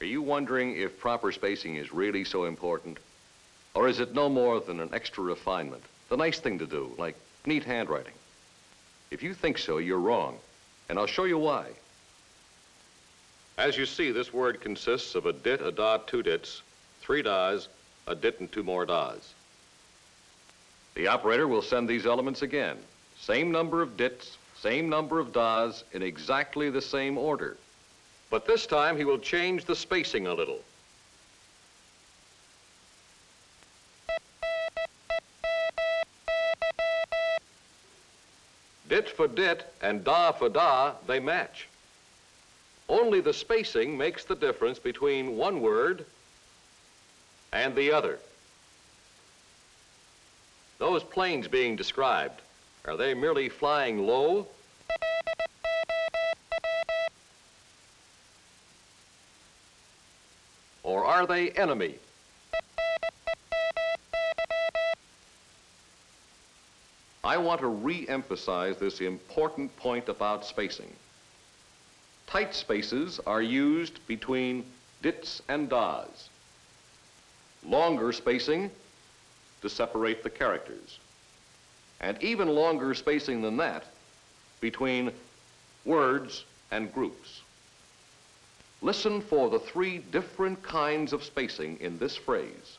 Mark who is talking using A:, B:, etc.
A: Are you wondering if proper spacing is really so important? Or is it no more than an extra refinement? The nice thing to do, like neat handwriting. If you think so, you're wrong. And I'll show you why. As you see, this word consists of a dit, a dah, two dits, three dahs, a dit, and two more dahs. The operator will send these elements again. Same number of dits, same number of dahs, in exactly the same order. But this time he will change the spacing a little. Dit for dit and dah for dah, they match. Only the spacing makes the difference between one word and the other. Those planes being described, are they merely flying low Or are they enemy? I want to re-emphasize this important point about spacing. Tight spaces are used between dits and dahs. Longer spacing to separate the characters. And even longer spacing than that between words and groups. Listen for the three different kinds of spacing in this phrase.